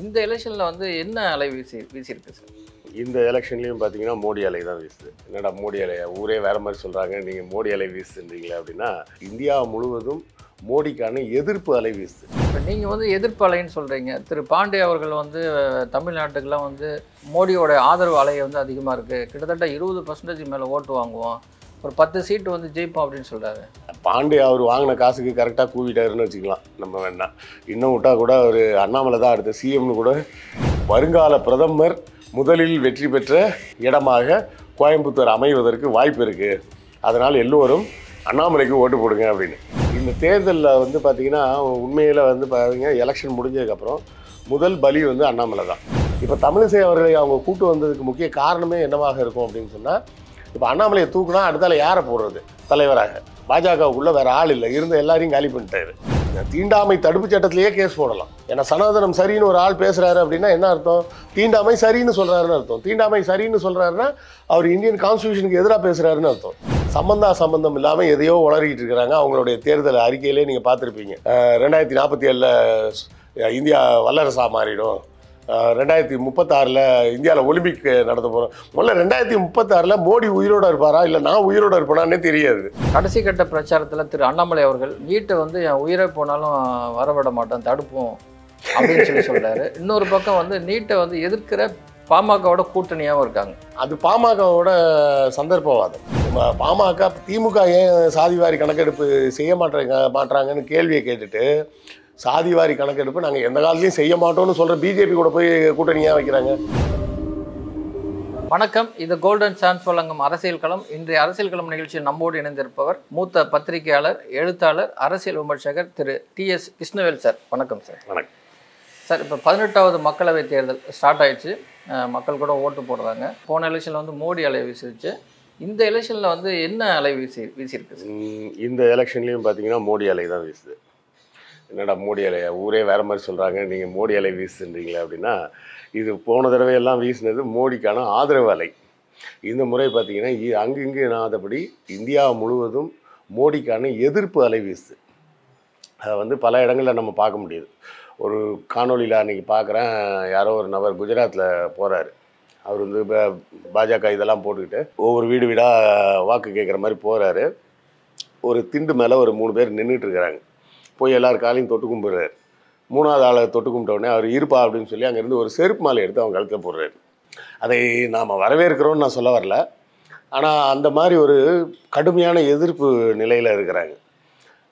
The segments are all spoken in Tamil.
இந்த எலெக்ஷனில் வந்து என்ன அலை வீசி வீசியிருக்கு சார் இந்த எலெக்ஷன்லையும் பார்த்தீங்கன்னா மோடி அலை தான் வீசுது. என்னடா மோடி அலையா ஊரே வேற மாதிரி சொல்கிறாங்க நீங்கள் மோடி அலை வீசுன்றீங்களே அப்படின்னா இந்தியா முழுவதும் மோடிக்கான எதிர்ப்பு அலை வீசுது. இப்போ நீங்கள் வந்து எதிர்ப்பு அலைன்னு சொல்கிறீங்க திரு பாண்டே அவர்கள் வந்து அஹ், தமிழ்நாட்டுக்கெல்லாம் வந்து மோடியோட ஆதரவு அலை வந்து அதிகமாக இருக்குது கிட்டத்தட்ட இருபது பர்சன்டேஜ் மேலே ஓட்டு வாங்குவோம். ஒரு பத்து சீட்டு வந்து ஜெயிப்போம் அப்படின்னு சொல்கிறாரு பாண்டே அவர் வாங்கின காசுக்கு கரெக்டாக கூவிட்டாருன்னு வச்சுக்கலாம். நம்ம வேணாம் இன்னும் விட்டா கூட அவர் அண்ணாமலை தான் அடுத்த சிஎம்னு கூட. வருங்கால பிரதமர் முதலில் வெற்றி பெற்ற இடமாக கோயம்புத்தூர் அமைவதற்கு வாய்ப்பு இருக்குது அதனால் எல்லோரும் அண்ணாமலைக்கு ஓட்டு போடுங்க அப்படின்னு. இந்த தேர்தலில் வந்து பார்த்திங்கன்னா உண்மையில் வந்து பாருங்க எலெக்ஷன் முடிஞ்சதுக்கப்புறம் முதல் பலி வந்து அண்ணாமலை தான். இப்போ தமிழிசை அவர்களை அவங்க கூட்டு வந்ததுக்கு முக்கிய காரணமே என்னவாக இருக்கும் அப்படின்னு சொன்னால் இப்போ அண்ணாமலையை தூக்குனா அடுத்தால யாரை போடுறது? தலைவராக. பாஜகவுக்குள்ள வேற ஆள் இல்லை. இருந்த எல்லாரையும் காலி பண்ணிட்டாரு. தீண்டாமை தடுப்பு சட்டத்திலேயே கேஸ் போடலாம். ஏன்னா சனாதனம் சரின்னு ஒரு ஆள் பேசுறாரு அப்படின்னா என்ன அர்த்தம்? தீண்டாமை சரின்னு சொல்றாருன்னு அர்த்தம். தீண்டாமை சரின்னு சொல்றாருன்னா அவர் இந்தியன் கான்ஸ்டியூஷனுக்கு எதிராக பேசுறாருன்னு அர்த்தம். சம்பந்தா சம்பந்தம் இல்லாமல் எதையோ உளறிக்கிட்டு இருக்கிறாங்க அவங்களுடைய தேர்தல் அறிக்கையிலே நீங்கள் பார்த்துருப்பீங்க. ரெண்டாயிரத்தி நாற்பத்தி ஏழில் இந்தியா வல்லரசா மாறிடும். ரெண்டாயிரத்தி முப்பத்தாறில் இந்தியாவில் ஒலிம்பிக் நடத்த போகிறோம் முதல்ல ரெண்டாயிரத்தி முப்பத்தாறில் மோடி உயிரோட இருப்பாரா? இல்லை நான் உயிரோட இருப்பேனானே தெரியாது. கடைசி கட்ட பிரச்சாரத்தில் திரு அண்ணாமலை அவர்கள் வீட்டை வந்து என் உயிரை போனாலும் வரவிட மாட்டோம் தடுப்போம் அப்படின்னு சொல்லி சொல்றாரு. இன்னொரு பக்கம் வந்து நீட்டை வந்து எதிர்க்கிற பாமகவோட கூட்டணியாகவும் இருக்காங்க. அது பாமகவோட சந்தர்ப்பவாதம். பாமக திமுக ஏன் சாதிவாரி கணக்கெடுப்பு செய்ய மாட்டேங்க மாட்றாங்கன்னு கேள்வியை கேட்டுட்டு சாதிவாரி கணக்கெடுப்பு நாங்கள் எந்த காலத்துலையும் செய்ய மாட்டோம்னு சொல்கிற பிஜேபி கூட போய் கூட்டணியாக வைக்கிறாங்க. வணக்கம். இது கோல்டன் சான்ஸ் வழங்கும் அரசியல் களம். இன்றைய அரசியல் களம் நிகழ்ச்சியில் நம்மோடு இணைந்திருப்பவர் மூத்த பத்திரிகையாளர் எழுத்தாளர் அரசியல் விமர்சகர் திரு டி எஸ் கிருஷ்ணவேல் சார். வணக்கம் சார். வணக்கம். சார் இப்போ பதினெட்டாவது மக்களவைத் தேர்தல் ஸ்டார்ட் ஆயிடுச்சு. மக்கள் கூட ஓட்டு போடுறாங்க. போன எலெக்ஷனில் வந்து மோடி அலை வீசிருச்சு. இந்த எலெக்ஷனில் வந்து என்ன அலை வீசி வீசியிருக்கு இந்த எலெக்ஷன்லையும் பார்த்தீங்கன்னா மோடி அலை தான் வீசுது. என்னடா மோடி அலையா ஊரே வேறு மாதிரி சொல்கிறாங்க நீங்கள் மோடி அலை வீசுன்றீங்களே அப்படின்னா இது போன தடவையெல்லாம் வீசினது மோடிக்கான ஆதரவு அலை. இந்த முறை பார்த்தீங்கன்னா இ- அங்கு இந்தியா முழுவதும் மோடிக்கான எதிர்ப்பு அலை வீசு. அதை வந்து பல இடங்களில் நம்ம பார்க்க முடியுது. ஒரு காணொளியில் அன்றைக்கி பார்க்குறேன் யாரோ ஒரு நபர் குஜராத்தில் போகிறாரு அவர் வந்து இப்போ பாஜக இதெல்லாம் போட்டுக்கிட்டு ஒவ்வொரு வீடு வீடாக வாக்கு கேட்குற மாதிரி போகிறாரு ஒரு திண்டு மேலே ஒரு மூணு பேர் நின்றுட்டு இருக்கிறாங்க. போய் எல்லார் காலையும் தொட்டு கும்பிட்றாரு. மூணாவது ஆளை தொட்டு கும்பிட்ட உடனே அவர் இருப்பா அப்படின்னு சொல்லி அங்கேருந்து ஒரு செருப்பு மாலை எடுத்து அவங்க கழுத்தில் போடுறாரு. அதை நாம் வரவேற்கிறோன்னு நான் சொல்ல வரல. ஆனால் அந்த மாதிரி ஒரு கடுமையான எதிர்ப்பு நிலையில் இருக்கிறாங்க.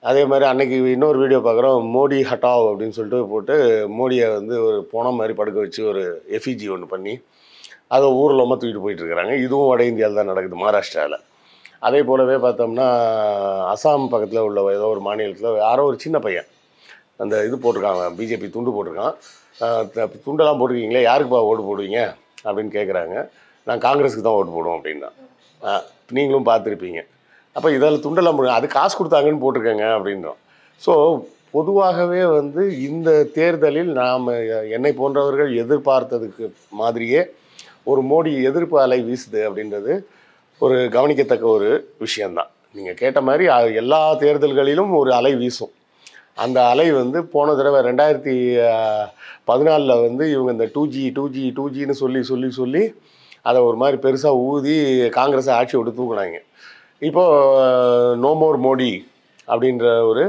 அதே மாதிரி அன்னைக்கு இன்னொரு வீடியோ பார்க்குறோம் மோடி ஹட்டாவ் அப்படின்னு சொல்லிட்டு போட்டு மோடியை வந்து ஒரு போன மாதிரி படுக்க வச்சு ஒரு எஃபிஜி ஒன்று பண்ணி அதை ஊரில் தூக்கிட்டு போயிட்டு இருக்கிறாங்க. இதுவும் வட இந்தியாவில் தான் நடக்குது மகாராஷ்டிராவில் அதே போலவே பார்த்தோம்னா அசாம் பக்கத்தில் உள்ள ஏதோ ஒரு மாநிலத்தில் யாரோ ஒரு சின்ன பையன் அந்த இது போட்டிருக்காங்க பிஜேபி துண்டு போட்டிருக்கான். துண்டெல்லாம் போட்டிருக்கீங்களே யாருக்குப்பா ஓட்டு போடுவீங்க? அப்படின்னு கேட்குறாங்க நான் காங்கிரஸுக்கு தான் ஓட்டு போடுவோம் அப்படின்னா. நீங்களும் பார்த்துருப்பீங்க. அப்போ இதில் துண்டெல்லாம் போடுங்க அது காசு கொடுத்தாங்கன்னு போட்டிருக்கேங்க அப்படின்றோம். ஸோ பொதுவாகவே வந்து இந்த தேர்தலில் நாம் என்னை போன்றவர்கள் எதிர்பார்த்ததுக்கு மாதிரியே ஒரு மோடி எதிர்ப்பு அலை வீசுது அப்படின்றது ஒரு கவனிக்கத்தக்க ஒரு விஷயந்தான் நீங்கள் கேட்ட மாதிரி எல்லா தேர்தல்களிலும் ஒரு அலை வீசும். அந்த அலை வந்து போன தடவை ரெண்டாயிரத்தி பதினாலில் வந்து இவங்க இந்த two G two G two ஜின்னு சொல்லி சொல்லி சொல்லி அதை ஒரு மாதிரி பெருசாக ஊதி காங்கிரஸை ஆட்சி விட்டு தூக்குனாங்க. இப்போது நோ மோர் மோடி அப்படின்ற ஒரு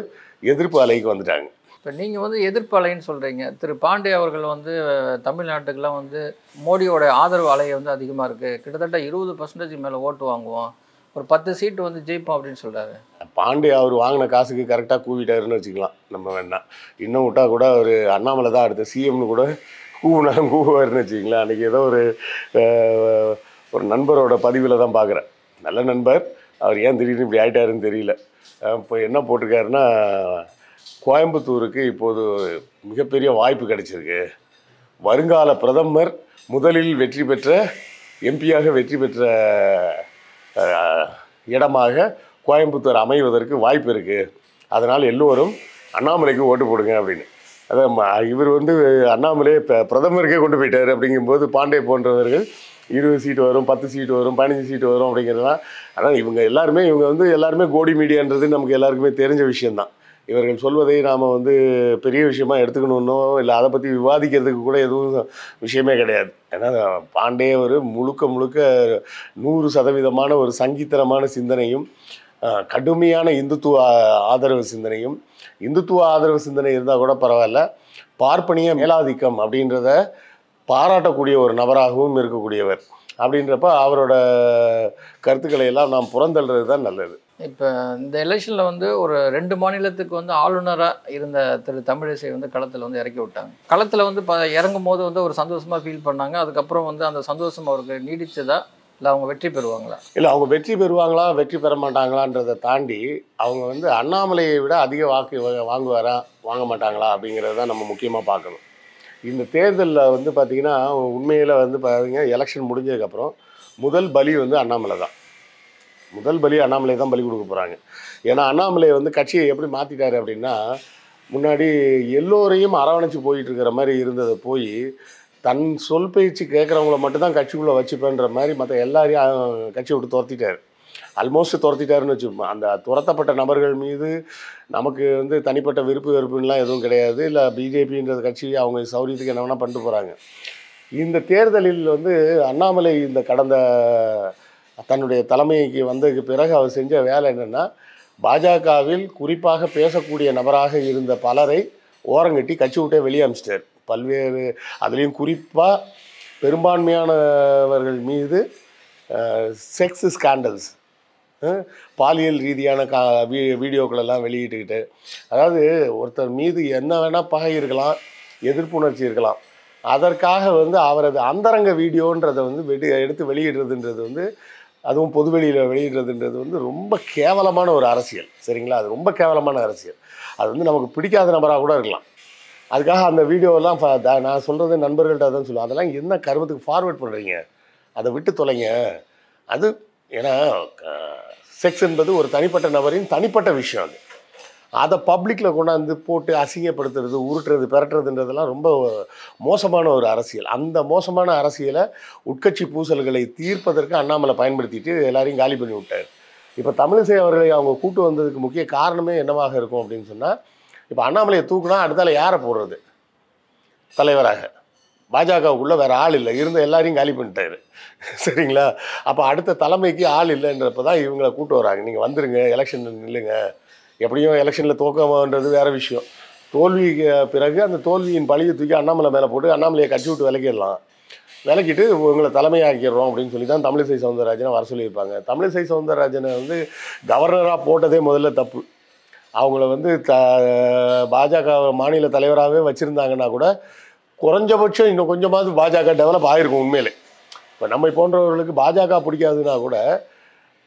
எதிர்ப்பு அலைக்கு வந்துட்டாங்க. இப்போ நீங்கள் வந்து எதிர்ப்பு அலைன்னு சொல்கிறீங்க திரு பாண்டே அவர்கள் வந்து தமிழ்நாட்டுக்கெலாம் தமிழ்நாட்டுக்கெல்லாம் வந்து மோடியோட ஆதரவு அலையை வந்து அதிகமாக இருக்குது கிட்டத்தட்ட இருபது பர்சன்டேஜ் மேலே ஓட்டு வாங்குவோம். ஒரு பத்து சீட்டு வந்து ஜெயிப்போம் அப்படின்னு சொல்கிறாரு பாண்டே அவர் வாங்கின காசுக்கு கரெக்டாக கூவிட்டாருன்னு வச்சுக்கலாம். நம்ம வேணாம் இன்னும் விட்டா கூட அவர் அண்ணாமலை தான் அடுத்த சிஎம்னு கூட கூவினாலும் கூவுவாருன்னு வச்சுக்கலாம் அன்றைக்கி ஏதோ ஒரு ஒரு நண்பரோட பதிவில் தான் பார்க்குறேன் நல்ல நண்பர். அவர் ஏன் திடீர்னு இப்படி ஆகிட்டாருன்னு தெரியல. இப்போ என்ன போட்டிருக்காருன்னா கோயம்புத்தூருக்கு இப்போது மிகப்பெரிய வாய்ப்பு கிடைச்சிருக்கு. வருங்கால பிரதமர் முதலில் வெற்றி பெற்ற எம்பியாக வெற்றி பெற்ற இடமாக கோயம்புத்தூர் அமைவதற்கு வாய்ப்பு இருக்குது அதனால் எல்லோரும் அண்ணாமலைக்கு ஓட்டு போடுங்க அப்படின்னு. அதான் இவர் வந்து அண்ணாமலை இப்போ பிரதமருக்கே கொண்டு போயிட்டார் அப்படிங்கும்போது பாண்டே போன்றவர்கள் இருபது சீட்டு வரும் பத்து சீட்டு வரும் பதினஞ்சு சீட்டு வரும் அப்படிங்கிறதுலாம் ஆனால் இவங்க எல்லாருமே இவங்க வந்து எல்லாருமே கோடி மீடியான்றது நமக்கு எல்லாருக்குமே தெரிஞ்ச விஷயம்தான். இவர்கள் சொல்வதை நாம் வந்து பெரிய விஷயமா எடுத்துக்கணுன்னோ இல்லை அதை பற்றி விவாதிக்கிறதுக்கு கூட எதுவும் விஷயமே கிடையாது. ஏன்னா பாண்டே ஒரு முழுக்க முழுக்க நூறு சதவீதமான ஒரு சங்கீத்தனமான சிந்தனையும் கடுமையான இந்துத்துவ ஆதரவு சிந்தனையும் இந்துத்துவ ஆதரவு சிந்தனை இருந்தால் கூட பரவாயில்ல. பார்ப்பனிய மேலாதிக்கம் அப்படின்றத பாராட்டக்கூடிய ஒரு நபராகவும் இருக்கக்கூடியவர். அப்படின்றப்ப அவரோட கருத்துக்களை எல்லாம் நாம் புறந்தள்ளுறது தான் நல்லது. இப்போ இந்த எலெக்ஷனில் வந்து ஒரு ரெண்டு மாநிலத்துக்கு வந்து ஆளுநராக இருந்த திரு தமிழிசை வந்து களத்தில் வந்து இறக்கி விட்டாங்க. களத்தில் வந்து ப இறங்கும் போது வந்து ஒரு சந்தோஷமாக ஃபீல் பண்ணாங்க. அதுக்கப்புறம் வந்து அந்த சந்தோஷம் அவருக்கு நீடிச்சதா இல்லை அவங்க வெற்றி பெறுவாங்களா? இல்லை அவங்க வெற்றி பெறுவாங்களா வெற்றி பெற மாட்டாங்களான்றதை தாண்டி அவங்க வந்து அண்ணாமலையை விட அதிக வாக்கு வாங்குவாரா வாங்க மாட்டாங்களா அப்படிங்கிறத தான் நம்ம முக்கியமாக பார்க்கணும். இந்த தேர்தலில் வந்து பார்த்திங்கன்னா உண்மையில் வந்து பாருங்க எலெக்ஷன் முடிஞ்சதுக்கப்புறம் முதல் பலி வந்து அண்ணாமலை தான். முதல் பலி அண்ணாமலை தான் பலி கொடுக்க போகிறாங்க ஏன்னா அண்ணாமலை வந்து கட்சியை எப்படி மாற்றிட்டாரு அப்படின்னா முன்னாடி எல்லோரையும் அரவணைச்சு போயிட்டு இருக்கிற மாதிரி இருந்ததை போய் தன் சொல் பேச்சு கேட்குறவங்கள மட்டும்தான் கட்சிக்குள்ளே வச்சுப்பேன்ற மாதிரி மற்ற எல்லாரையும் கட்சியை விட்டு துரத்திட்டார். ஆல்மோஸ்ட் துரத்திட்டாருன்னு வச்சுப்போம் அந்த துரத்தப்பட்ட நபர்கள் மீது நமக்கு வந்து தனிப்பட்ட விருப்பு வெறுப்புலாம் எதுவும் கிடையாது. இல்லை பிஜேபின்றது கட்சி அவங்க சௌரியத்துக்கு என்ன வேணால் பண்ணிட்டு போகிறாங்க இந்த தேர்தலில் வந்து அண்ணாமலை இந்த கடந்த தன்னுடைய தலைமைக்கு வந்ததுக்கு பிறகு அவர் செஞ்ச வேலை என்னென்னா பாஜகவில் குறிப்பாக பேசக்கூடிய நபராக இருந்த பலரை ஓரங்கட்டி கட்சி விட்டே வெளியே அமிச்சிட்டார் பல்வேறு அதுலேயும் குறிப்பாக பெரும்பான்மையானவர்கள் மீது செக்ஸ் ஸ்கேண்டல்ஸ் பாலியல் ரீதியான கா வீ வீடியோக்களெல்லாம் வெளியிட்டுக்கிட்டு அதாவது ஒருத்தர் மீது என்ன வேணால் பகை இருக்கலாம் எதிர்ப்புணர்ச்சி இருக்கலாம். அதற்காக வந்து அவரது அந்தரங்க வீடியோன்றதை வந்து வெடி எடுத்து வெளியிடுறதுன்றது வந்து அதுவும் பொதுவெளியில் வெளியிடுறதுன்றது வந்து ரொம்ப கேவலமான ஒரு அரசியல் சரிங்களா? அது ரொம்ப கேவலமான அரசியல். அது வந்து நமக்கு பிடிக்காத நபராக கூட இருக்கலாம். அதுக்காக அந்த வீடியோலாம் த- நான் சொல்கிறது நண்பர்கள்ட்ட தான் சொல்லுவேன். அதெல்லாம் என்ன கருமத்துக்கு ஃபார்வேர்ட் பண்ணுறீங்க அதை விட்டு தொலைங்க. அது ஏன்னா செக்ஸ் என்பது ஒரு தனிப்பட்ட நபரின் தனிப்பட்ட விஷயம் அது. அதை பப்ளிக்கில் கொண்டாந்து போட்டு அசிங்கப்படுத்துறது உருட்டுறது பெரட்டுறதுன்றதெல்லாம் ரொம்ப மோசமான ஒரு அரசியல். அந்த மோசமான அரசியலை உட்கட்சி பூசல்களை தீர்ப்பதற்கு அண்ணாமலை பயன்படுத்திட்டு எல்லாரையும் காலி பண்ணி விட்டார். இப்போ தமிழிசை அவர்களை அவங்க கூட்டு வந்ததுக்கு முக்கிய காரணமே என்னவாக இருக்கும் அப்படின்னு சொன்னால் இப்போ அண்ணாமலையை தூக்குனா அடுத்தால யாரை போடுறது? தலைவராக. பாஜகவுக்குள்ளே வேற ஆள் இல்லை. இருந்த எல்லாரையும் காலி பண்ணிட்டாரு. சரிங்களா? அப்போ அடுத்த தலைமைக்கு ஆள் இல்லைன்றப்ப தான் இவங்களை கூட்டு வராங்க. நீங்கள் வந்துருங்க எலெக்ஷன் நில்லுங்க. எப்படியும் எலெக்ஷனில் தோக்கமான்றது வேற விஷயம். தோல்விக்கு பிறகு அந்த தோல்வியின் பழியை தூக்கி அண்ணாமலை மேலே போட்டு அண்ணாமலையை கட்சி விட்டு விலக்கிடலாம் விலக்கிட்டு உங்களை தலைமையாக்கிடுறோம் அப்படின்னு சொல்லி தான் தமிழிசை சவுந்தரராஜனை வர சொல்லியிருப்பாங்க. தமிழிசை சவுந்தரராஜனை வந்து கவர்னராக போட்டதே முதல்ல தப்பு. அவங்கள வந்து த பாஜக மாநில தலைவராகவே வச்சுருந்தாங்கன்னா கூட குறைஞ்சபட்சம் இன்னும் கொஞ்சமாவது பாஜக டெவலப் ஆகிருக்கும் உண்மையிலே. இப்போ நம்மை போன்றவர்களுக்கு பாஜக பிடிக்காதுன்னா கூட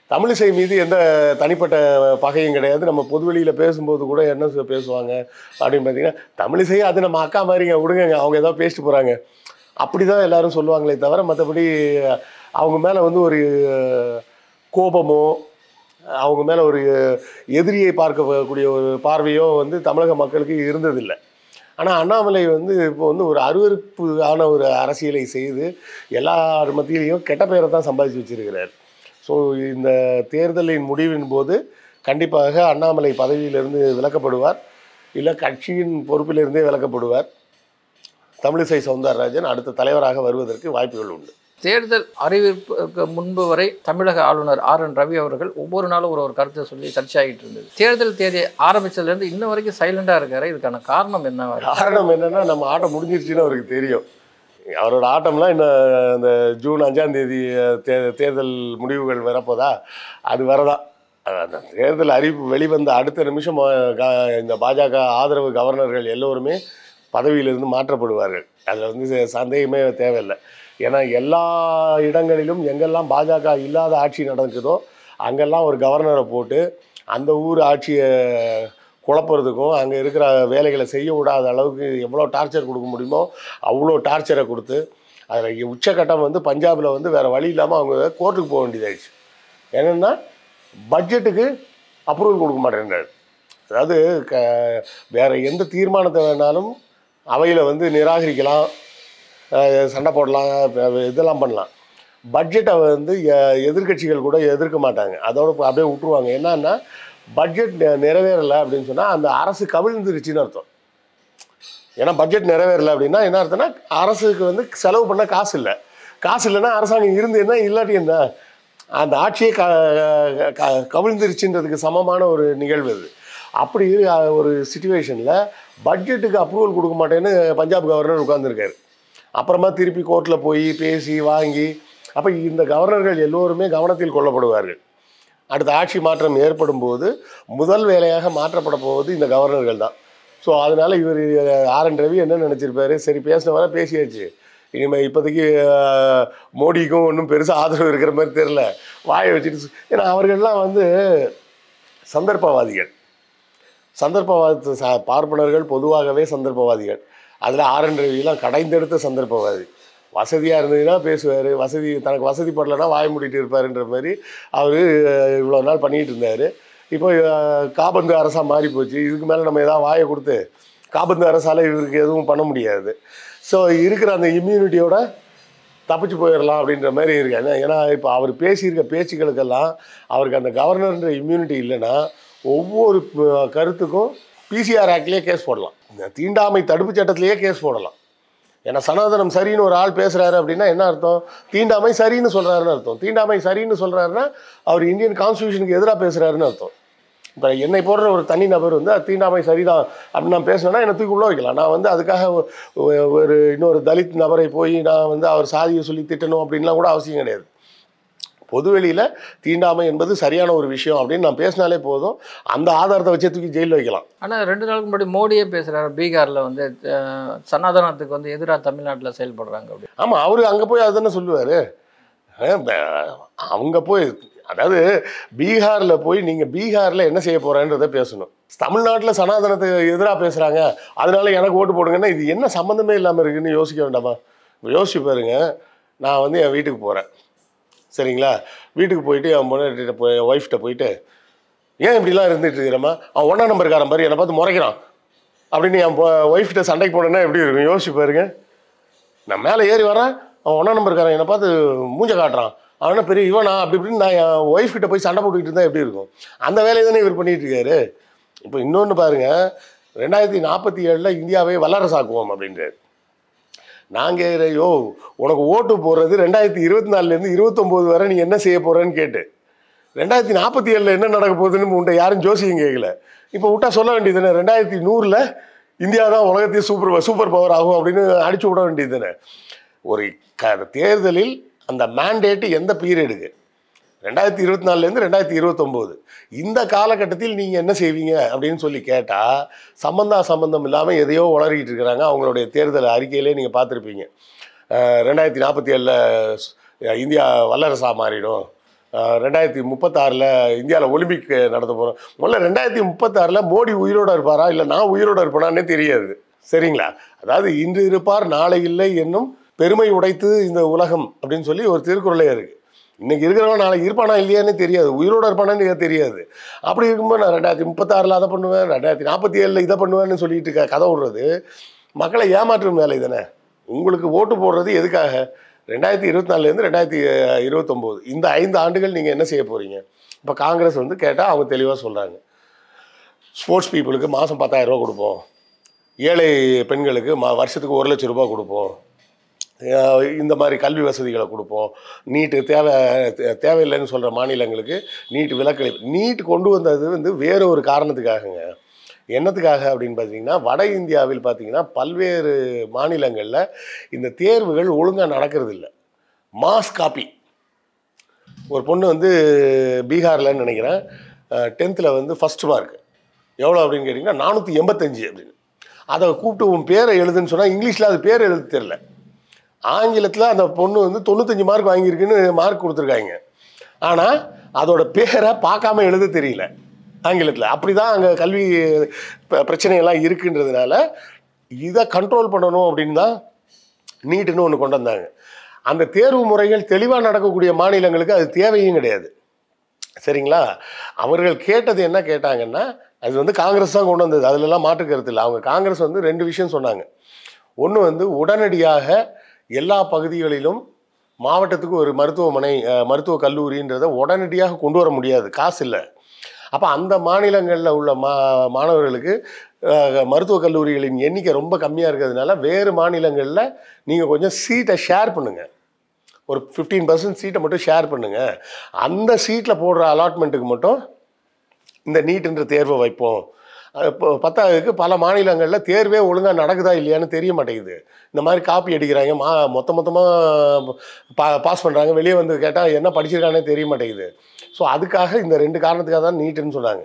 தமிழிசை மீது எந்த தனிப்பட்ட பகையும் கிடையாது. நம்ம பொதுவெளியில் பேசும்போது கூட என்ன சொ- பேசுவாங்க? அப்படின்னு பார்த்தீங்கன்னா தமிழிசை அது நம்ம அக்கா மாதிரிங்க விடுங்க அவங்க ஏதாவது பேசிட்டு போகிறாங்க அப்படி தான் எல்லாரும் சொல்லுவாங்களே தவிர மற்றபடி அவங்க மேலே வந்து ஒரு கோபமோ அவங்க மேலே ஒரு எதிரியை பார்க்கக்கூடிய ஒரு பார்வையோ வந்து தமிழக மக்களுக்கு இருந்ததில்லை. ஆனால் அண்ணாமலை வந்து இப்போ வந்து ஒரு அருவறுப்பு ஆன ஒரு அரசியலை செய்து எல்லார் மத்தியிலையும் கெட்ட பெயரை தான் சம்பாதிச்சு வச்சிருக்கிறார். ஸோ இந்த தேர்தலின் முடிவின் போது கண்டிப்பாக அண்ணாமலை பதவியிலிருந்து விலக்கப்படுவார். இல்லை கட்சியின் பொறுப்பிலிருந்தே விலக்கப்படுவார். தமிழிசை சவுந்தரராஜன் அடுத்த தலைவராக வருவதற்கு வாய்ப்புகள் உண்டு. தேர்தல் அறிவிப்புக்கு முன்பு வரை தமிழக ஆளுநர் ஆர் என் ரவி அவர்கள் ஒவ்வொரு நாளும் ஒரு ஒரு கருத்தை சொல்லி சர்ச்சையாகிட்டு இருந்தது. தேர்தல் தேதி ஆரம்பிச்சதுலேருந்து இன்ன வரைக்கும் சைலண்டாக இருக்காரு இதுக்கான காரணம் என்ன? காரணம் என்னன்னா நம்ம ஆட்டம் முடிஞ்சிருச்சுன்னு அவருக்கு தெரியும். அவரோட ஆட்டம்லாம் இன்னும் அந்த ஜூன் அஞ்சாம் தேதி தே தேர்தல் முடிவுகள் வரப்போதா? அது வரதான். அந்த தேர்தல் அறிவிப்பு வெளிவந்த அடுத்த நிமிஷம் இந்த பாஜக ஆதரவு கவர்னர்கள் எல்லோருமே பதவியிலிருந்து மாற்றப்படுவார்கள். அதில் வந்து ச- சந்தேகமே தேவையில்லை. ஏன்னா எல்லா இடங்களிலும் எங்கெல்லாம் பாஜக இல்லாத ஆட்சி நடக்குதோ அங்கெல்லாம் ஒரு கவர்னரை போட்டு அந்த ஊர் ஆட்சியை குழப்புறதுக்கும் அங்கே இருக்கிற வேலைகளை செய்ய விடாத அளவுக்கு எவ்வளோ டார்ச்சர் கொடுக்க முடியுமோ அவ்வளோ டார்ச்சரை கொடுத்து அதில் உச்சக்கட்டம் வந்து பஞ்சாபில் வந்து வேறு வழி இல்லாமல் அவங்க கோர்ட்டுக்கு போக வேண்டியதாகிடுச்சு என்னென்னா பட்ஜெட்டுக்கு அப்ரூவல் கொடுக்க மாட்டேங்கிறாரு அதாவது க வேறு எந்த தீர்மானத்தை வேணாலும் அவையில் வந்து நிராகரிக்கலாம் சண்டை போடலாம் இதெல்லாம் பண்ணலாம். பட்ஜெட்டை வந்து எ- எதிர்க்கட்சிகள் கூட எதிர்க்க மாட்டாங்க. அதோட அப்படியே விட்டுருவாங்க. என்னன்னா பட்ஜெட் நெ- நிறைவேறலை அப்படின்னு சொன்னால் அந்த அரசு கவிழ்ந்துருச்சுன்னு அர்த்தம். ஏன்னா பட்ஜெட் நிறைவேறலை அப்படின்னா என்ன அர்த்தம்னா அரசுக்கு வந்து செலவு பண்ண காசு இல்லை. காசு இல்லைன்னா அரசாங்கம் இருந்து என்ன இல்லாட்டி என்ன? அந்த ஆட்சியை க க- கவிழ்ந்துருச்சுன்றதுக்கு சமமான ஒரு நிகழ்வு அது. அப்படி ஒரு சுச்சுவேஷனில் பட்ஜெட்டுக்கு அப்ரூவல் கொடுக்க மாட்டேன்னு பஞ்சாப் கவர்னர் உட்காந்துருக்காரு அப்புறமா திருப்பி கோர்ட்டில் போய் பேசி வாங்கி அப்போ இந்த கவர்னர்கள் எல்லோருமே கவனத்தில் கொள்ளப்படுவார்கள். அடுத்த ஆட்சி மாற்றம் ஏற்படும் போது முதல் வேலையாக மாற்றப்பட போவது இந்த கவர்னர்கள் தான். ஸோ அதனால் இவர் ஆர் என் ரவி என்ன நினச்சிருப்பாரு? சரி பேசின வர பேசியாச்சு. இனிமேல் இப்போதைக்கு மோடிக்கும் ஒன்றும் பெருசாக ஆதரவு இருக்கிற மாதிரி தெரில வாயை வச்சுட்டு ஏன்னா அவர்கள்லாம் வந்து சந்தர்ப்பவாதிகள். சந்தர்ப்பவாத பார்ப்பனர்கள் பொதுவாகவே சந்தர்ப்பவாதிகள். அதில் ஆர் என் ரவிலாம் கடைந்தெடுத்த சந்தர்ப்பவாதி. வசதியாக இருந்ததுன்னா பேசுவார். வசதி தனக்கு வசதி படலைன்னா வாய் மூடிட்டு இருப்பாருன்ற மாதிரி அவர் இவ்வளோ நாள் பண்ணிகிட்டு இருந்தார். இப்போ காபந்து அரசாக மாறி போச்சு. இதுக்கு மேலே நம்ம எதாவது வாயை கொடுத்து காபந்து அரசால் இவருக்கு எதுவும் பண்ண முடியாது. ஸோ இருக்கிற அந்த இம்யூனிட்டியோட தப்பிச்சு போயிடலாம் அப்படின்ற மாதிரி இருக்கு ஏன்னா ஏன்னா இப்போ அவர் பேசியிருக்க பேச்சுக்களுக்கெல்லாம் அவருக்கு அந்த கவர்னர்ன்ற இம்யூனிட்டி இல்லைன்னா ஒவ்வொரு கருத்துக்கும் பிசிஆர் ஆக்ட்லேயே கேஸ் போடலாம். இந்த தீண்டாமை தடுப்பு சட்டத்திலேயே கேஸ் போடலாம். ஏன்னா சனாதனம் சரின்னு ஒரு ஆள் பேசுகிறாரு அப்படின்னா என்ன அர்த்தம்? தீண்டாமை சரின்னு சொல்கிறாருன்னு அர்த்தம். தீண்டாமை சரின்னு சொல்கிறாருன்னா அவர் இந்தியன் கான்ஸ்டியூஷனுக்கு எதிராக பேசுகிறாருன்னு அர்த்தம். இப்போ என்னை போடுற ஒரு தனி நபர் வந்து அது தீண்டாமை சரிதான் அப்படின்னு நான் பேசினேன்னா என்னை தூக்கி உள்ள வைக்கலாம். நான் வந்து அதுக்காக ஒரு இன்னொரு தலித் நபரை போய் நான் வந்து அவர் சாதியை சொல்லி திட்டணும் அப்படின்லாம் கூட அவசியம் கிடையாது. பொதுவெளியில் தீண்டாமை என்பது சரியான ஒரு விஷயம் அப்படின்னு நான் பேசினாலே போதும். அந்த ஆதாரத்தை வச்சே தூக்கி ஜெயிலில் வைக்கலாம். ஆனால் ரெண்டு நாளுக்கு முன்னாடி மோடியே பேசுகிறாரு பீகாரில் வந்து சனாதனத்துக்கு வந்து எதிராக தமிழ்நாட்டில் செயல்படுறாங்க அப்படி ஆமாம் அவரு அங்கே போய் அதுதானே சொல்லுவார். அவங்க போய் அதாவது பீகாரில் போய் நீங்கள் பீகாரில் என்ன செய்ய போகிறேன்றதை பேசணும். தமிழ்நாட்டில் சனாதனத்துக்கு எதிராக பேசுகிறாங்க அதனால எனக்கு ஓட்டு போடுங்கன்னா இது என்ன சம்மந்தமே இல்லாமல் இருக்குன்னு யோசிக்க வேண்டாமா? யோசிச்சு பாருங்க. நான் வந்து என் வீட்டுக்கு போகிறேன் சரிங்களா? வீட்டுக்கு போயிட்டு என் பொண்ணு போய் ஒய்ஃப்கிட்ட போயிட்டு ஏன் இப்படிலாம் இருந்துட்டு இருக்கிறம்மா அவன் ஒன்றா நம்பருக்காரன் பாரு என்னை பார்த்து முறைக்கிறான். அப்படின்னு என் ஒய்ஃப்கிட்ட சண்டைக்கு போனேன்னா எப்படி இருக்கும்? யோசிச்சு பாருங்க. நான் மேலே ஏறி வரேன் அவன் ஒன்றா நம்பருக்காரன் என்னை பார்த்து மூஞ்ச காட்டுறான். அவனா பெரிய இவனா? அப்படி இப்படின்னு நான் என் ஒய்ஃப் கிட்ட போய் சண்டை போட்டுக்கிட்டு இருந்தால் எப்படி இருக்கும்? அந்த வேலையை தானே இவர் பண்ணிகிட்டு இருக்காரு. இப்போ இன்னொன்று பாருங்கள் ரெண்டாயிரத்தி நாற்பத்தி ஏழில் இந்தியாவே வல்லரசாக்குவோம் அப்படின்றாரு. நாங்கள் ஐயோ உனக்கு ஓட்டு போடுறது ரெண்டாயிரத்தி இருபத்தி நாலுலேருந்து இருபத்தொம்போது வரை நீ என்ன செய்ய போகிறேன்னு கேட்டு. ரெண்டாயிரத்தி நாற்பத்தி ஏழில் என்ன நடக்க போகுதுன்னு உன்ட்ட யாரும் ஜோசியம் கேட்கல இப்போ விட்டா சொல்ல வேண்டியது தானே ரெண்டாயிரத்தி நூறில் இந்தியா தான் உலகத்தையே சூப்பர் சூப்பர் பவர் ஆகும் அப்படின்னு அடிச்சு விட வேண்டியது தானே ஒரு க தேர்தலில் அந்த மேண்டேட்டு எந்த பீரியடுக்கு ரெண்டாயிரத்தி இருபத்தி நாலுலேருந்து ரெண்டாயிரத்தி இருபத்தொம்போது. இந்த காலகட்டத்தில் நீங்கள் என்ன செய்வீங்க அப்படின்னு சொல்லி கேட்டால் சம்பந்தா சம்பந்தம் இல்லாமல் எதையோ உளறிக்கிட்டு இருக்கிறாங்க. அவங்களுடைய தேர்தல் அறிக்கையிலே நீங்கள் பார்த்துருப்பீங்க. ரெண்டாயிரத்தி நாற்பத்தி ஏழில் இந்தியா வல்லரசாக மாறிடும். ரெண்டாயிரத்தி முப்பத்தாறில் இந்தியாவில் ஒலிம்பிக் நடத்த போகிறோம் முதல்ல ரெண்டாயிரத்தி முப்பத்தாறில் மோடி உயிரோட இருப்பாரா? இல்லை நான் உயிரோட இருப்பேனானே தெரியாது. சரிங்களா? அதாவது இன்று இருப்பார் நாளை இல்லை என்னும் பெருமை உடைத்து இந்த உலகம் அப்படின்னு சொல்லி ஒரு திருக்குறளே இருக்குது இன்னைக்கு இருக்கிறவன் நாளைக்கு இருப்பானா இல்லையானே தெரியாது. உயிரோட இருப்பானான்னு எனக்கு தெரியாது. அப்படி இருக்கும்போது நான் ரெண்டாயிரத்தி முப்பத்தாறில் அதை பண்ணுவேன் ரெண்டாயிரத்தி நாற்பத்தி ஏழில் இதை பண்ணுவேன்னு சொல்லிட்டு இருக்க கதை விடுறது மக்களை ஏமாற்றும் வேலை தானே? உங்களுக்கு ஓட்டு போடுறது எதுக்காக? ரெண்டாயிரத்தி இருபத்தி நாலுலேருந்து ரெண்டாயிரத்தி இருபத்தொம்போது. இந்த ஐந்து ஆண்டுகள் நீங்கள் என்ன செய்ய போகிறீங்க இப்போ காங்கிரஸ் வந்து கேட்டால் அவங்க தெளிவாக சொல்கிறாங்க ஸ்போர்ட்ஸ் பீப்புளுக்கு மாதம் பத்தாயிரரூபா கொடுப்போம். ஏழை பெண்களுக்கு மா வருஷத்துக்கு ஒரு லட்ச ரூபா கொடுப்போம். இந்த மாதிரி கல்வி வசதிகளை கொடுப்போம். நீட்டு தேவை தேவையில்லைன்னு சொல்கிற மாநிலங்களுக்கு நீட் விலக்களி நீட் கொண்டு வந்தது வந்து வேறு ஒரு காரணத்துக்காகங்க. என்னத்துக்காக அப்படின்னு பார்த்தீங்கன்னா வட இந்தியாவில் பார்த்தீங்கன்னா பல்வேறு மாநிலங்களில் இந்த தேர்வுகள் ஒழுங்காக நடக்கிறதில்ல. Mass copy. ஒரு பொண்ணு வந்து பீகார்லன்னு நினைக்கிறேன். டென்த்தில் வந்து ஃபஸ்ட் மார்க் எவ்வளோ அப்படின்னு கேட்டிங்கன்னா நானூற்றி எண்பத்தஞ்சு அப்படின்னு. அதை கூப்பிட்டு உன் பேரை எழுதுன்னு சொன்னால் இங்கிலீஷில் அது பேர் எழுத தெரில ஆங்கிலத்தில் அந்த பொண்ணு வந்து தொண்ணூத்தஞ்சு மார்க் வாங்கியிருக்குன்னு மார்க் கொடுத்துருக்காங்க. ஆனால் அதோட பேரை பார்க்காம எழுத தெரியல ஆங்கிலத்தில். அப்படி தான் அங்கே கல்வி ப- பிரச்சனையெல்லாம் இருக்குன்றதுனால இதை கண்ட்ரோல் பண்ணணும் அப்படின்னு தான் நீட்டுன்னு ஒன்று கொண்டு வந்தாங்க. அந்த தேர்வு முறைகள் தெளிவாக நடக்கக்கூடிய மாநிலங்களுக்கு அது தேவையும் கிடையாது. சரிங்களா? அவர்கள் கேட்டது என்ன கேட்டாங்கன்னா அது வந்து காங்கிரஸ் தான் கொண்டு வந்தது. அதிலெல்லாம் மாற்று கருத்து இல்லை. அவங்க காங்கிரஸ் வந்து ரெண்டு விஷயம் சொன்னாங்க. ஒன்று வந்து உடனடியாக எல்லா பகுதிகளிலும் மாவட்டத்துக்கு ஒரு மருத்துவமனை மருத்துவ மருத்துவக் கல்லூரின்றதை உடனடியாக கொண்டு வர முடியாது. காசு இல்லை. அப்போ அந்த மாநிலங்களில் உள்ள மா மாணவர்களுக்கு மருத்துவக் கல்லூரிகளின் எண்ணிக்கை ரொம்ப கம்மியாக இருக்கிறதுனால வேறு மாநிலங்களில் நீங்கள் கொஞ்சம் சீட்டை ஷேர் பண்ணுங்கள் ஒரு ஃபிஃப்டீன் பர்சன்ட் சீட்டை மட்டும் ஷேர் பண்ணுங்கள் அந்த சீட்டில் போடுற அலாட்மெண்ட்டுக்கு மட்டும் இந்த நீட்டுன்ற தேர்வை வைப்போம். பத்தாவதுக்கு பல மாநிலங்களில் தேர்வே ஒழுங்காக நடக்குதா இல்லையான்னு தெரிய மாட்டேங்குது. இந்த மாதிரி காப்பி அடிக்கிறாங்க மா மொத்த மொத்தமாக பா பாஸ் பண்ணுறாங்க வெளியே வந்து கேட்டால் என்ன படிச்சிருக்கானே தெரிய மாட்டேங்குது. ஸோ அதுக்காக இந்த ரெண்டு காரணத்துக்காக தான் நீட்டுன்னு சொன்னாங்க.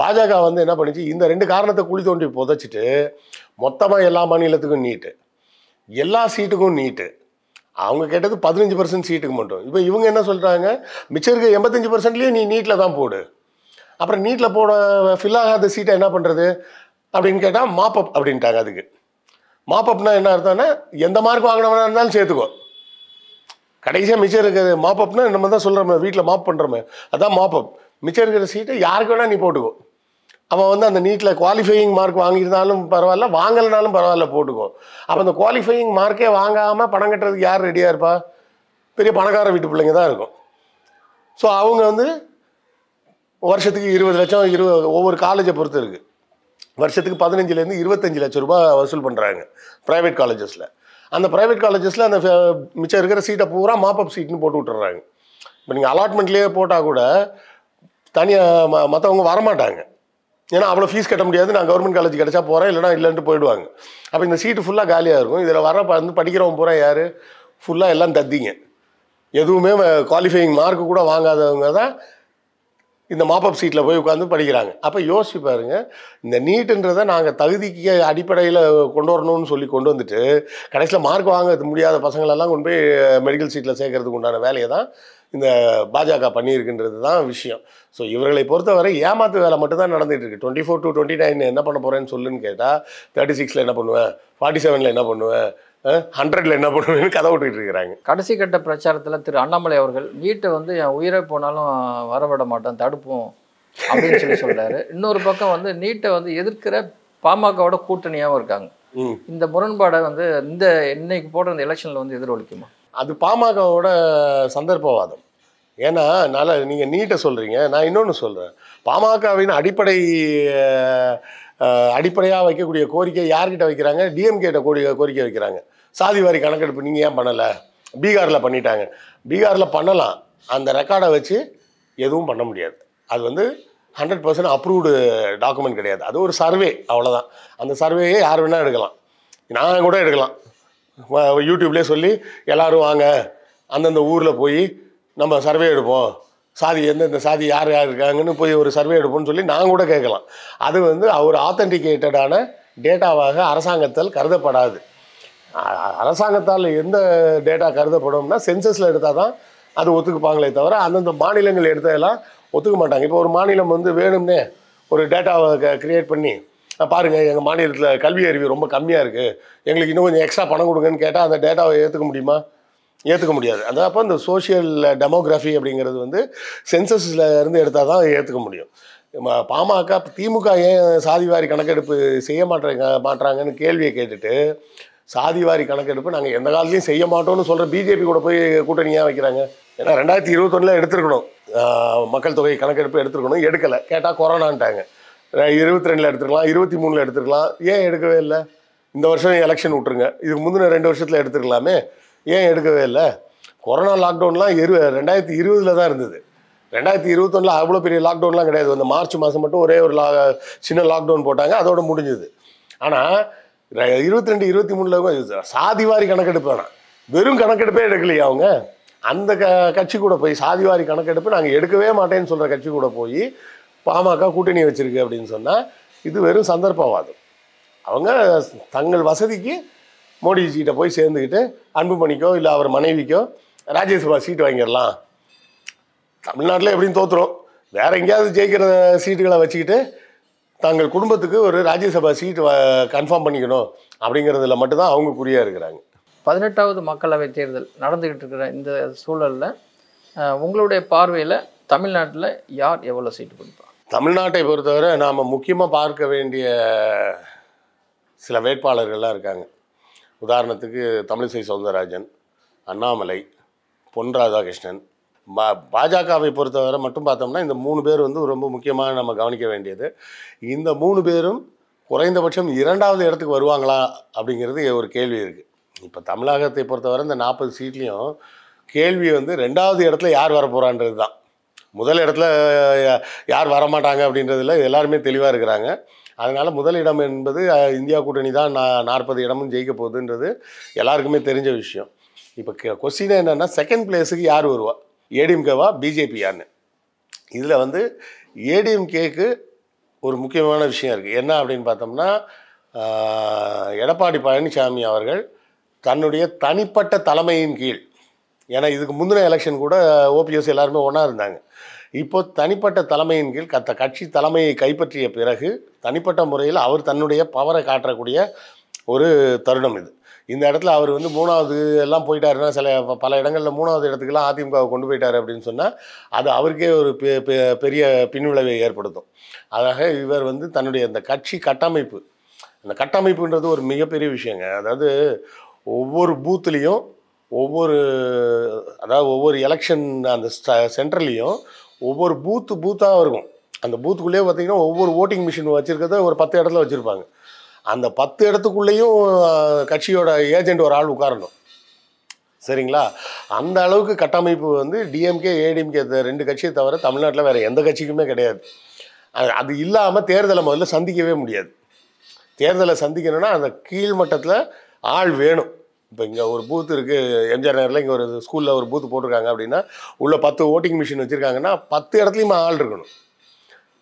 பாஜக வந்து என்ன பண்ணுச்சு இந்த ரெண்டு காரணத்தை குழி தோண்டி புதைச்சிட்டு மொத்தமாக எல்லா மாநிலத்துக்கும் நீட்டு. எல்லா சீட்டுக்கும் நீட்டு. அவங்க கேட்டது பதினஞ்சு பர்சன்ட் சீட்டுக்கு மட்டும். இப்போ இவங்க என்ன சொல்கிறாங்க மிச்சம் இருக்க எண்பத்தஞ்சு பர்சன்ட்லேயே நீ நீட்டில் தான் போடு. அப்புறம் நீட்டில் போட ஃபில் ஆகாத சீட்டை என்ன பண்ணுறது அப்படின்னு கேட்டால் மாப்பப் அப்படின்ட்டாங்க அதுக்கு. மாப்பப்னா என்ன அர்த்தம்னா எந்த மார்க் வாங்கினவனா இருந்தாலும் சேர்த்துக்கோ. கடைசியாக மிச்சம் இருக்கிறது மாப்பப்னா நம்ம தான் சொல்கிறோமே வீட்டில் மாப் பண்ணுறோமே அதான் மாப்பப் மிச்சம் இருக்கிற சீட்டை யாருக்கு வேணால் நீ போட்டுக்கோ. அவன் வந்து அந்த நீட்டில் குவாலிஃபையிங் மார்க் வாங்கியிருந்தாலும் பரவாயில்ல வாங்கலைனாலும் பரவாயில்ல போட்டுக்கோ. அப்போ அந்த குவாலிஃபையிங் மார்க்கே வாங்காமல் பணம் கட்டுறதுக்கு யார் ரெடியாக இருப்பா? பெரிய பணக்கார வீட்டு பிள்ளைங்க தான் இருக்கும். ஸோ அவங்க வந்து வருஷத்துக்கு இருபது லட்சம் இருபது ஒவ்வொரு காலேஜை பொறுத்து இருக்குது வருஷத்துக்கு பதினஞ்சுலேருந்து இருபத்தஞ்சு லட்சம் ரூபாய் வசூல் பண்ணுறாங்க ப்ரைவேட் காலேஜஸில் அந்த ப்ரைவேட் காலேஜஸில் அந்த மிச்சம் இருக்கிற சீட்டை பூரா மாப்பப் சீட்னு போட்டு விட்டுறாங்க. இப்போ நீங்கள் அலாட்மெண்ட்லேயே போட்டால் கூட தனியாக ம மற்றவங்க வரமாட்டாங்க. ஏன்னா அவ்வளோ ஃபீஸ் கட்ட முடியாது. நான் கவர்மெண்ட் காலேஜ் கிடச்சா போகிறேன் இல்லைனா இல்லைன்ட்டு போயிடுவாங்க. அப்போ இந்த சீட்டு ஃபுல்லாக காலியாக இருக்கும். இதில் வர வந்து படிக்கிறவங்க பூரா யார்? ஃபுல்லாக எல்லாம் தத்திங்க. எதுவுமே குவாலிஃபையிங் மார்க்கு கூட வாங்காதவங்க தான் இந்த மாப்பப் சீட்டில் போய் உட்காந்து படிக்கிறாங்க. அப்போ யோசிச்சு பாருங்க இந்த நீட்டுன்றதை நாங்கள் தகுதிக்கு அடிப்படையில் கொண்டு வரணும்னு சொல்லி கொண்டு வந்துட்டு கடைசியில் மார்க் வாங்க முடியாத பசங்களெல்லாம் கொண்டு போய் மெடிக்கல் சீட்டில் சேர்க்கறதுக்கு உண்டான வேலையை தான் இந்த பாஜக பண்ணியிருக்குன்றது தான் விஷயம். ஸோ இவர்களை பொறுத்தவரை ஏமாத்து வேலை மட்டும் தான் இருக்கு. Twenty four to twenty nine என்ன பண்ண போகிறேன்னு சொல்லுன்னு கேட்டால் தேர்ட்டி சிக்ஸில் என்ன பண்ணுவேன்? ஃபார்ட்டி செவனில் என்ன பண்ணுவேன்? ஹண்ட்ரட்ல என்ன பண்ணுவேன்னு கதை விட்டுக்கிட்டு இருக்கிறாங்க. கடைசி கட்ட பிரச்சாரத்தில் திரு அண்ணாமலை அவர்கள் நீட்டை வந்து என் உயிரை போனாலும் வரவிட மாட்டேன் தடுப்போம் அப்படின்னு சொல்லி சொல்றாரு. இன்னொரு பக்கம் வந்து நீட்டை வந்து எதிர்க்கிற பாமகவோட கூட்டணியாகவும் இருக்காங்க. இந்த முரண்பாடை வந்து இந்த இன்னைக்கு போடுற இந்த எலெக்ஷனில் வந்து எதிரொலிக்குமா? அது பாமகவோட சந்தர்ப்பவாதம். ஏன்னா நல்ல நீங்கள் நீட்டை சொல்கிறீங்க நான் இன்னொன்று சொல்கிறேன் பாமகவின் அடிப்படை அடிப்படையாக வைக்கக்கூடிய கோரிக்கை யார்கிட்ட வைக்கிறாங்க? டிஎம்கேட்ட கோரி கோரிக்கை வைக்கிறாங்க. சாதி வாரி கணக்கெடுப்பு நீங்கள் ஏன் பண்ணலை? பீகாரில் பண்ணிட்டாங்க. பீகாரில் பண்ணலாம். அந்த ரெக்கார்டை வச்சு எதுவும் பண்ண முடியாது. அது வந்து ஹண்ட்ரட் பர்சன்ட் அப்ரூவ்டு டாக்குமெண்ட் கிடையாது. அது ஒரு சர்வே அவ்வளோதான் அந்த சர்வேயே யார் வேணால் எடுக்கலாம். நான் கூட எடுக்கலாம். யூடியூப்லேயே சொல்லி எல்லோரும் வாங்க. அந்தந்த ஊரில் போய் நம்ம சர்வே எடுப்போம். சாதி எந்தெந்த சாதி யார் யார் இருக்காங்கன்னு போய் ஒரு சர்வே எடுப்போம்னு சொல்லி நான் கூட கேட்கலாம். அது வந்து அவர் ஆத்தன்டிகேட்டடான டேட்டாவாக அரசாங்கத்தால் கருதப்படாது. அரசாங்கத்தால் எந்த டேட்டா கருதப்படும்னா சென்சஸில் எடுத்தால் தான் அது ஒத்துக்குப்பாங்களே தவிர அந்தந்த மாநிலங்கள் எடுத்ததெல்லாம் ஒத்துக்க மாட்டாங்க. இப்போ ஒரு மாநிலம் வந்து வேணும்னே ஒரு டேட்டாவை க்ரியேட் பண்ணி பாருங்கள் பாருங்க எங்கள் மாநிலத்தில் கல்வி அறிவு ரொம்ப கம்மியாக இருக்குது எங்களுக்கு இன்னும் கொஞ்சம் எக்ஸ்ட்ரா பணம் கொடுங்கன்னு கேட்டால் அந்த டேட்டாவை ஏற்றுக்க முடியுமா? ஏற்றுக்க முடியாது. அதான் அப்போ இந்த சோஷியல் டெமோகிராஃபி அப்படிங்கிறது வந்து சென்சஸில் இருந்து எடுத்தால் தான் ஏற்றுக்க முடியும். பாமக திமுக ஏன் சாதிவாரி கணக்கெடுப்பு செய்ய மாட்டேங்க மாட்றாங்கன்னு கேள்வியை கேட்டுட்டு சாதிவாரி கணக்கெடுப்பு நாங்கள் எந்த காலத்துலையும் செய்ய மாட்டோம்னு சொல்கிற பிஜேபி கூட போய் கூட்டணியாக வைக்கிறாங்க. ஏன்னா ரெண்டாயிரத்தி இருபத்தொன்னில் எடுத்துருக்கணும். மக்கள் தொகை கணக்கெடுப்பு எடுத்துருக்கணும். எடுக்கலை. கேட்டால் கொரோனான்ட்டாங்க. இருபத்தி ரெண்டில் எடுத்துருக்கலாம் இருபத்தி மூணில் எடுத்துருக்கலாம். ஏன் எடுக்கவே இல்லை? இந்த வருஷம் எலெக்ஷன் விட்ருங்க இதுக்கு முந்தின ரெண்டு வருஷத்தில் எடுத்துருக்கலாமே. ஏன் எடுக்கவே இல்லை? கொரோனா லாக்டவுன்லாம் இரு ரெண்டாயிரத்தி இருபதில் தான் இருந்தது. ரெண்டாயிரத்தி இருபத்தொன்னில் அவ்வளோ பெரிய லாக்டவுன்லாம் கிடையாது. அந்த மார்ச் மாதம் மட்டும் ஒரே ஒரு லா சின்ன லாக்டவுன் போட்டாங்க. அதோட முடிஞ்சுது. ஆனால் இருபத்தி ரெண்டு இருபத்தி மூணில் சாதிவாரி கணக்கெடுப்பு வேணாம் வெறும் கணக்கெடுப்பே எடுக்கலையா அவங்க? அந்த க கட்சி கூட போய் சாதிவாரி கணக்கெடுப்பு நாங்கள் எடுக்கவே மாட்டேன்னு சொல்கிற கட்சி கூட போய் பாமக கூட்டணி வச்சிருக்கு அப்படின்னு சொன்னால் இது வெறும் சந்தர்ப்பவாதம். அவங்க தங்கள் வசதிக்கு மோடிஜிகிட்ட போய் சேர்ந்துக்கிட்டு அன்புமணிக்கோ இல்லை அவர் மனைவிக்கோ ராஜ்யசபா சீட் வாங்கிடலாம். தமிழ்நாட்டில் எப்படியும் தோத்துரும். வேற எங்கேயாவது ஜெயிக்கிற சீட்டுகளை வச்சுக்கிட்டு தங்கள் குடும்பத்துக்கு ஒரு ராஜ்யசபா சீட் கன்ஃபார்ம் பண்ணிக்கணும் அப்படிங்கிறதுல மட்டும்தான் அவங்க குறியாக இருக்கிறாங்க. பதினெட்டாவது மக்களவைத் தேர்தல் நடந்துகிட்டு இருக்கிற இந்த சூழல்ல உங்களுடைய பார்வையில் தமிழ்நாட்டில் யார் எவ்வளோ சீட்டு பிடிப்பா தமிழ்நாட்டை பொறுத்தவரை நாம் முக்கியமாக பார்க்க வேண்டிய சில வேட்பாளர்கள்லாம் இருக்காங்க. உதாரணத்துக்கு தமிழிசை சவுந்தரராஜன் அண்ணாமலை பொன் ராதாகிருஷ்ணன் பா பாஜகவை பொறுத்தவரை மட்டும் பார்த்தோம்னா இந்த மூணு பேர் வந்து ரொம்ப முக்கியமாக நம்ம கவனிக்க வேண்டியது. இந்த மூணு பேரும் குறைந்தபட்சம் இரண்டாவது இடத்துக்கு வருவாங்களா அப்படிங்கிறது ஒரு கேள்வி இருக்குது இப்போ தமிழகத்தை பொறுத்தவரை இந்த நாற்பது சீட்லேயும் கேள்வி வந்து ரெண்டாவது இடத்துல யார் வரப்போகிறான்றது தான். முதல் இடத்துல யார் வரமாட்டாங்க அப்படின்றதுல எல்லாருமே தெளிவாக இருக்கிறாங்க. அதனால் முதல் இடம் என்பது இந்தியா கூட்டணி தான் நான் நாற்பது இடமும் ஜெயிக்க போகுதுன்றது எல்லாருக்குமே தெரிஞ்ச விஷயம். இப்போ கொஸ்டின் என்னென்னா செகண்ட் பிளேஸுக்கு யார் வருவா? ஏடிஎம்கேவா பிஜேபியான்னு இதில் வந்து ஏடிஎம்கேக்கு ஒரு முக்கியமான விஷயம் இருக்குது என்ன அப்படின்னு பார்த்தோம்னா எடப்பாடி பழனிசாமி அவர்கள் தன்னுடைய தனிப்பட்ட தலைமையின் கீழ் ஏன்னா இதுக்கு முந்தின எலெக்ஷன் கூட ஓபிஎஸ் எல்லாருமே ஒன்றா இருந்தாங்க. இப்போ தனிப்பட்ட தலைமையின் கீழ் கத்த கட்சி தலைமையை கைப்பற்றிய பிறகு தனிப்பட்ட முறையில் அவர் தன்னுடைய பவரை காட்டக்கூடிய ஒரு தருணம் இது. இந்த இடத்துல அவர் வந்து மூணாவது எல்லாம் போயிட்டாருன்னா சில பல இடங்களில் மூணாவது இடத்துக்கெல்லாம் அதிமுகவை கொண்டு போயிட்டார் அப்படின்னு சொன்னால் அது அவருக்கே ஒரு பெ- பெ- பெரிய பின்விளைவை ஏற்படுத்தும். அதாக இவர் வந்து தன்னுடைய அந்த கட்சி கட்டமைப்பு அந்த கட்டமைப்புன்றது ஒரு மிகப்பெரிய விஷயங்க. அதாவது ஒவ்வொரு பூத்துலேயும் ஒவ்வொரு அதாவது ஒவ்வொரு எலெக்ஷன் அந்த சென்டர்லேயும் ஒவ்வொரு பூத்து பூத்தாக இருக்கும். அந்த பூத்துக்குள்ளேயே பார்த்தீங்கன்னா ஒவ்வொரு ஓட்டிங் மிஷின் வச்சுருக்கிறத ஒரு பத்து இடத்துல வச்சுருப்பாங்க. அந்த பத்து இடத்துக்குள்ளேயும் கட்சியோட ஏஜெண்ட் ஒரு ஆள் உட்காரணும். சரிங்களா? அந்த அளவுக்கு கட்டமைப்பு வந்து டிஎம்கே ஏடிஎம்கே ரெண்டு கட்சியை தவிர தமிழ்நாட்டில் வேறு எந்த கட்சிக்குமே கிடையாது. அது- அது இல்லாமல் தேர்தலை முதல்ல சந்திக்கவே முடியாது. தேர்தலை சந்திக்கணும்னா அந்த கீழ்மட்டத்தில் ஆள் வேணும். இப்போ இங்கே ஒரு பூத் இருக்குது எம்ஜிஆர் நகரில் இங்கே ஒரு ஸ்கூலில் ஒரு பூத் போட்டிருக்காங்க அப்படின்னா உள்ள பத்து ஓட்டிங் மிஷின் வச்சுருக்காங்கன்னா பத்து இடத்துலையும் ஆள் இருக்கணும்.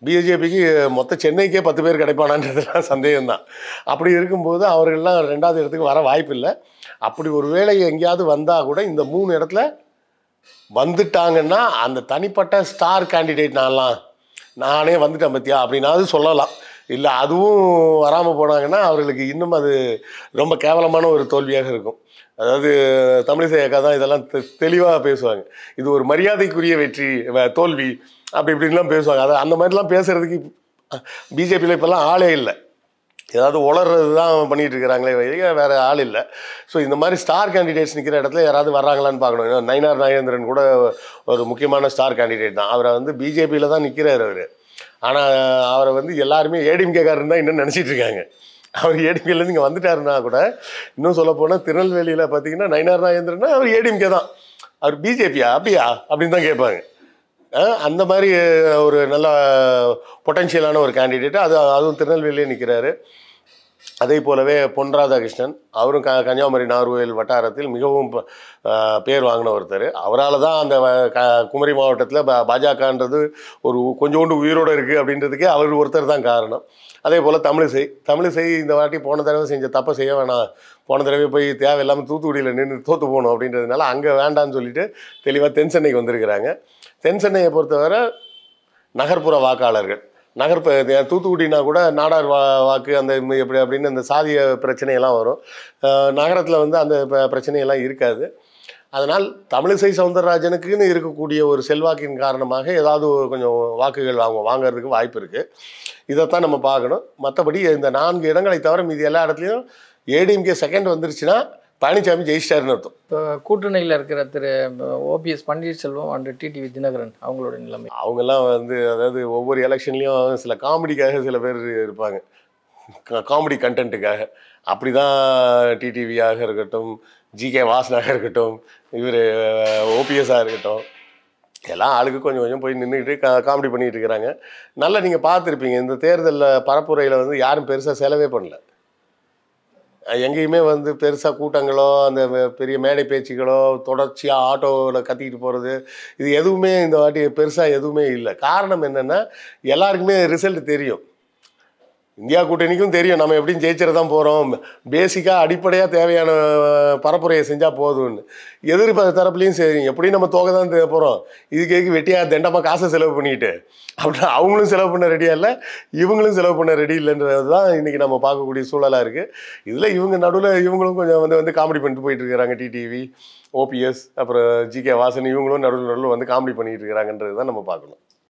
பிஜேபிக்கு மொத்த சென்னைக்கே பத்து பேர் கிடைப்பானான்றதுலாம் சந்தேகம்தான். அப்படி இருக்கும்போது அவர்கள்லாம் ரெண்டாவது இடத்துக்கு வர வாய்ப்பில்லை. அப்படி ஒரு வேலை எங்கேயாவது வந்தால் கூட இந்த மூணு இடத்துல வந்துட்டாங்கன்னா அந்த தனிப்பட்ட ஸ்டார் கேண்டிடேட் நான்லாம் நானே வந்துட்டேன் பத்தியா அப்படின்னாவது சொல்லலாம். இல்லை அதுவும் வராமல் போனாங்கன்னா அவர்களுக்கு இன்னும் அது ரொம்ப கேவலமான ஒரு தோல்வியாக இருக்கும். அதாவது தமிழிசை அக்கா தான் இதெல்லாம் தெளிவாக பேசுவாங்க. இது ஒரு மரியாதைக்குரிய வெற்றி வ- தோல்வி அப்படி இப்படின்லாம் பேசுவாங்க. அது அந்த மாதிரிலாம் பேசுகிறதுக்கு பிஜேபியில் இப்போல்லாம் ஆளே இல்லை. ஏதாவது உளர்றது தான் பண்ணிகிட்டு இருக்கிறாங்களே வழிய வேறு ஆள் இல்லை. ஸோ இந்த மாதிரி ஸ்டார் கேண்டிடேட்ஸ் நிற்கிற இடத்துல யாராவது வர்றாங்களான்னு பார்க்கணும். நயினார் நாகேந்திரன் கூட ஒரு முக்கியமான ஸ்டார் கேண்டிடேட் தான். அவரை வந்து பிஜேபியில் தான் நிற்கிறார் அவர். ஆனால் அவரை வந்து எல்லாருமே ஏடிஎம்கேக்காரன் தான் இன்னும் நினச்சிட்டு இருக்காங்க. அவர் ஏடிஎம்கேலேருந்து இங்கே வந்துட்டாருன்னா கூட இன்னும் சொல்ல போனால் திருநெல்வேலியில் பார்த்தீங்கன்னா நயினார் நாகேந்திரன்னா அவர் ஏடிஎம்கே தான். அவர் பிஜேபியா அப்படியா? அப்படின்னு தான் கேட்பாங்க. அந்த மாதிரி ஒரு நல்ல பொட்டன்ஷியலான ஒரு கேண்டிடேட்டு அது அதுவும் திருநெல்வேலியே நிற்கிறாரு அதே போலவே பொன் ராதாகிருஷ்ணன் அவரும் க கன்னியாகுமரி நார்வேல் வட்டாரத்தில் மிகவும் ப- பேர் வாங்கின ஒருத்தர். அவரால் தான் அந்த வ- க குமரி மாவட்டத்தில் ப பாஜகன்றது ஒரு கொஞ்சோண்டு உயிரோடு இருக்குது அப்படின்றதுக்கே அவர் ஒருத்தர் தான் காரணம். அதே போல் தமிழிசை தமிழிசை இந்த வாட்டி போன தடவை செஞ்ச தப்பை செய்ய வேணாம். போன தடவை போய் தேவையில்லாமல் தூத்துக்குடியில் நின்று தோற்று போகணும் அப்படின்றதுனால அங்கே வேண்டான்னு சொல்லிட்டு தெளிவாக தென் சென்னைக்கு வந்திருக்கிறாங்க. தென் சென்னையை பொறுத்தவரை நகர்ப்புற வாக்காளர்கள். நகர்ப்ப தூத்துக்குடினா கூட நாடார் வா வாக்கு அந்த எப்படி அப்படின்னு அந்த சாதிய பிரச்சனையெல்லாம் வரும். நகரத்தில் வந்து அந்த பிரச்சனையெல்லாம் இருக்காது. அதனால் தமிழிசை சவுந்தரராஜனுக்குன்னு இருக்கக்கூடிய ஒரு செல்வாக்கின் காரணமாக ஏதாவது ஒரு கொஞ்சம் வாக்குகள் வாங்க வாங்குறதுக்கு வாய்ப்பு இருக்குது இதைத்தான் நம்ம பார்க்கணும். மற்றபடி இந்த நான்கு இடங்களை தவிர மீதி எல்லா இடத்துலையும் ஏடிஎம்கே செகண்ட் வந்துருச்சுன்னா பழனிசாமி ஜெயிச்சிட்டாருன்னு அர்த்தம். இப்போ கூட்டணியில் இருக்கிற Thiru OPS Panneerselvam and TTV Dhinakaran அவங்களோட நிலைமை. அவங்கெல்லாம் வந்து அதாவது ஒவ்வொரு எலெக்ஷன்லேயும் சில காமெடிக்காக சில பேர் இருப்பாங்க. காமெடி கண்டென்ட்டுக்காக. அப்படி தான் டிடிவியாக இருக்கட்டும் ஜிகே வாசனாக இருக்கட்டும் இவர் ஓபிஎஸ்ஸாக இருக்கட்டும் எல்லாம் ஆளுக்கு கொஞ்சம் கொஞ்சம் போய் நின்றுக்கிட்டு கா காமெடி பண்ணிகிட்டு இருக்கிறாங்க. நல்லா நீங்கள் பார்த்துருப்பீங்க இந்த தேர்தலில் பரப்புரையில் வந்து யாரும் பெருசாக செலவே பண்ணல. எங்கேயுமே வந்து பெருசாக கூட்டங்களோ அந்த பெரிய மேடை பேச்சுகளோ தொடர்ச்சியாக ஆட்டோவில் கத்திக்கிட்டு போகிறது இது எதுவுமே இந்த வாட்டி பெருசாக எதுவுமே இல்லை. காரணம் என்னென்னா எல்லாருக்குமே ரிசல்ட் தெரியும். இந்தியா கூட்டணிக்கும் தெரியும். நம்ம எப்படியும் ஜெயிச்சிட தான் போகிறோம் பேசிக்காக அடிப்படையாக தேவையான பரப்புரையை செஞ்சால் போதும்னு. எதிர்ப்பு தரப்புலையும் சரி. எப்படியும் நம்ம தோக தான் போகிறோம் இதுக்கு வெட்டியாக தண்டமாக காசை செலவு பண்ணிட்டு? அப்படி அவங்களும் செலவு பண்ண ரெடியாக இல்லை? இவங்களும் செலவு பண்ண ரெடி இல்லைன்றது தான் இன்றைக்கி நம்ம பார்க்கக்கூடிய சூழலாக இருக்குது இதில் இவங்க நடுவில் இவங்களும் கொஞ்சம் வந்து வந்து காமெடி பண்ணிட்டு போயிட்டு இருக்கிறாங்க. டிடிவி ஓபிஎஸ் அப்புறம் ஜிகே வாசன் இவங்களும் நடுவில் நடுவில் வந்து காமெடி பண்ணிகிட்டு இருக்கிறாங்கன்றது தான் நம்ம பார்க்கணும்.